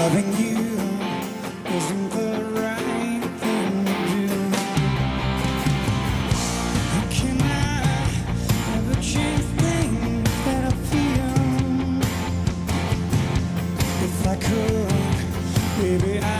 Loving you isn't the right thing to do. How can I ever change things that I feel? If I could, maybe I.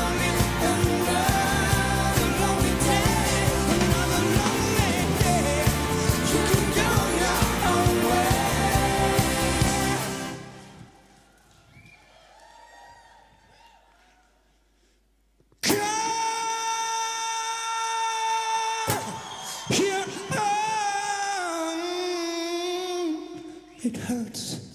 Here I am. It hurts.